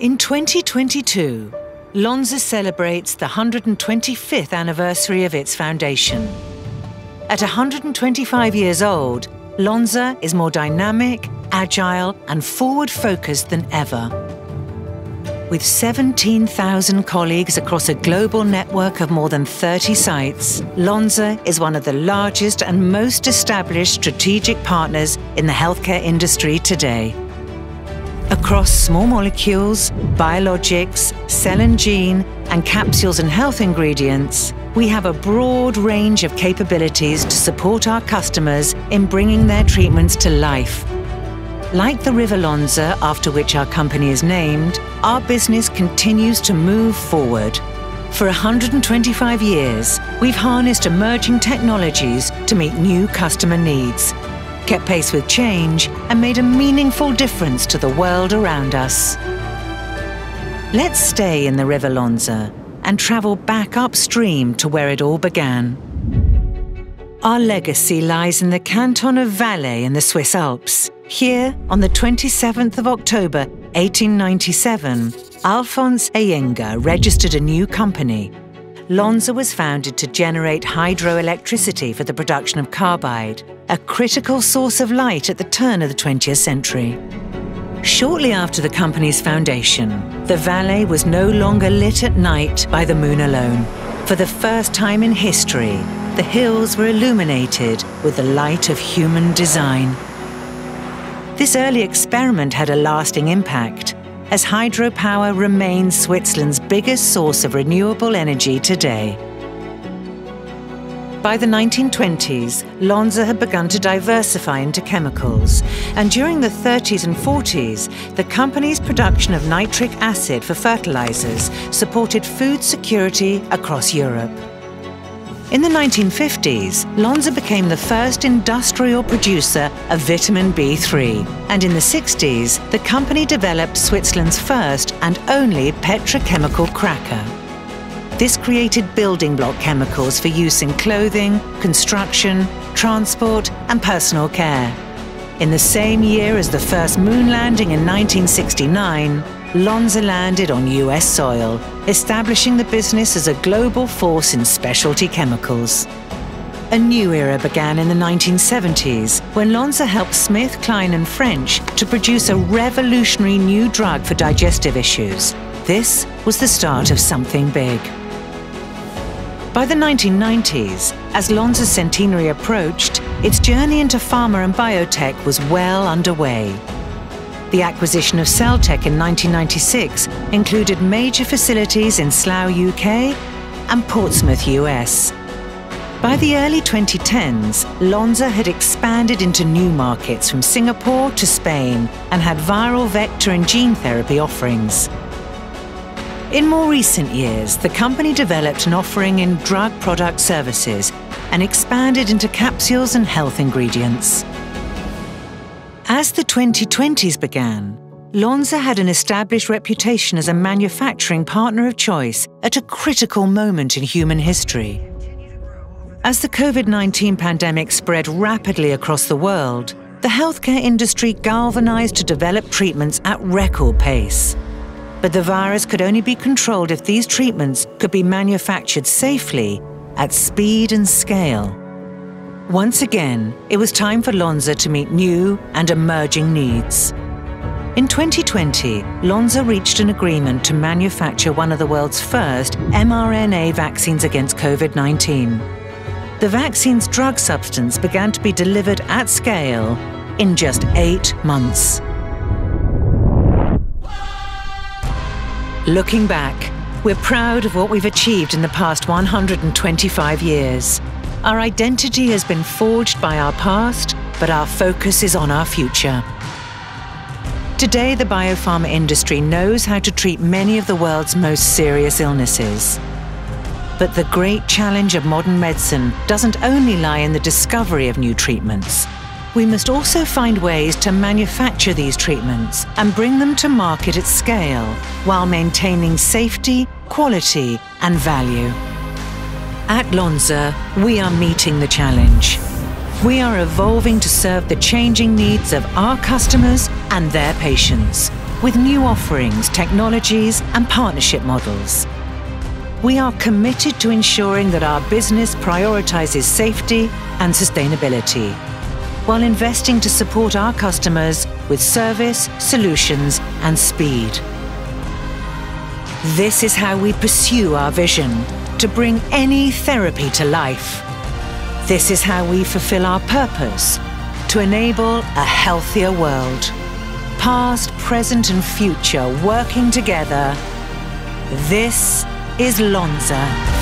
In 2022, Lonza celebrates the 125th anniversary of its foundation. At 125 years old, Lonza is more dynamic, agile, and forward focused than ever. With 17,000 colleagues across a global network of more than 30 sites, Lonza is one of the largest and most established strategic partners in the healthcare industry today. Across small molecules, biologics, cell and gene, and capsules and health ingredients, we have a broad range of capabilities to support our customers in bringing their treatments to life. Like the River Lonza, after which our company is named, our business continues to move forward. For 125 years, we've harnessed emerging technologies to meet new customer needs kept pace with change, and made a meaningful difference to the world around us. Let's stay in the River Lonza and travel back upstream to where it all began. Our legacy lies in the canton of Valais in the Swiss Alps. Here, on the 27th of October 1897, Alphonse Ehinger registered a new company. Lonza was founded to generate hydroelectricity for the production of carbide, a critical source of light at the turn of the 20th century. Shortly after the company's foundation, the Valais was no longer lit at night by the moon alone. For the first time in history, the hills were illuminated with the light of human design. This early experiment had a lasting impact, as hydropower remains Switzerland's biggest source of renewable energy today. By the 1920s, Lonza had begun to diversify into chemicals, and during the 30s and 40s, the company's production of nitric acid for fertilizers supported food security across Europe. In the 1950s, Lonza became the first industrial producer of vitamin B3, and in the 60s, the company developed Switzerland's first and only petrochemical cracker. This created building block chemicals for use in clothing, construction, transport, and personal care. In the same year as the first moon landing in 1969, Lonza landed on US soil, establishing the business as a global force in specialty chemicals. A new era began in the 1970s when Lonza helped Smith, Kline and French to produce a revolutionary new drug for digestive issues. This was the start of something big. By the 1990s, as Lonza's centenary approached, its journey into pharma and biotech was well underway. The acquisition of Celltech in 1996 included major facilities in Slough, UK and Portsmouth, US. By the early 2010s, Lonza had expanded into new markets from Singapore to Spain and had viral vector and gene therapy offerings. In more recent years, the company developed an offering in drug product services and expanded into capsules and health ingredients. As the 2020s began, Lonza had an established reputation as a manufacturing partner of choice at a critical moment in human history. As the COVID 19 pandemic spread rapidly across the world, the healthcare industry galvanized to develop treatments at record pace. But the virus could only be controlled if these treatments could be manufactured safely, at speed and scale. Once again, it was time for Lonza to meet new and emerging needs. In 2020, Lonza reached an agreement to manufacture one of the world's first mRNA vaccines against COVID 19. The vaccine's drug substance began to be delivered at scale in just eight months. Looking back, we're proud of what we've achieved in the past 125 years. Our identity has been forged by our past, but our focus is on our future. Today, the biopharma industry knows how to treat many of the world's most serious illnesses. But the great challenge of modern medicine doesn't only lie in the discovery of new treatments, we must also find ways to manufacture these treatments and bring them to market at scale while maintaining safety, quality, and value. At Lonza, we are meeting the challenge. We are evolving to serve the changing needs of our customers and their patients with new offerings, technologies and partnership models. We are committed to ensuring that our business prioritises safety and sustainability, while investing to support our customers with service, solutions and speed. This is how we pursue our vision to bring any therapy to life. This is how we fulfill our purpose to enable a healthier world. Past, present and future working together. This is Lonza.